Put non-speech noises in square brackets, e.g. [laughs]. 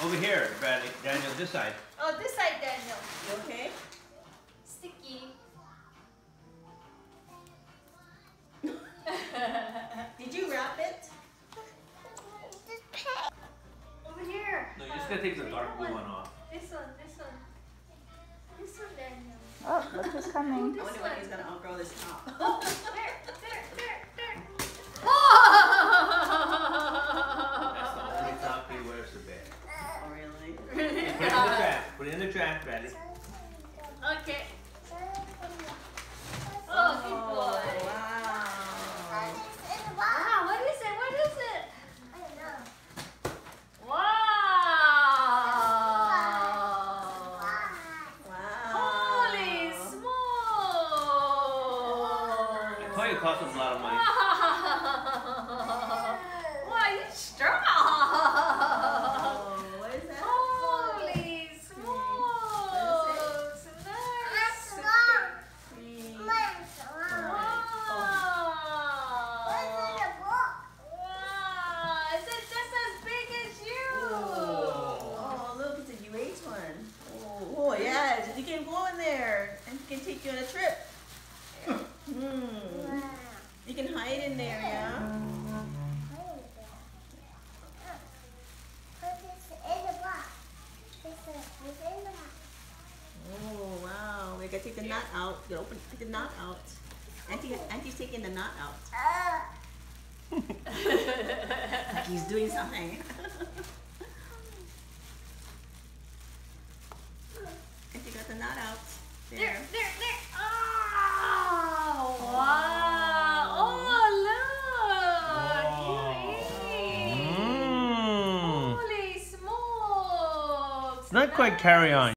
Over here, Bradley. Daniel, this side. Oh, this side, Daniel. You okay? Sticky. [laughs] Did you wrap it? Over here. No, you're just gotta take the dark blue one off. This one, this one. This one, Daniel. Oh, look who's coming. I wonder one. when he's gonna outgrow this top. Oh, there, there, trash. Put it in the trash, Bradley. Okay. Oh, good boy. Wow. Wow, what is it? What is it? Wow. Wow. Holy smoke. I told you it cost him a lot of money. [laughs] Wow, you're strong. Oh, what is that? Holy smokes. Nice. Cream. Wow. Oh. Wow. Is it just as big as you? Oh, look, it's a UH one. Oh, oh yeah, you can go in there and can take you on a trip. Hmm. You can hide in there, yeah? Oh, wow. We gotta take the knot out. You open, take the knot out. Auntie, Auntie's taking the knot out. like [laughs] [laughs] he's doing something. [laughs] Auntie got the knot out. There, There. there, there. Oh, wow. Oh, look. You eat. Mmm. Holy smokes. It's not quite carry on.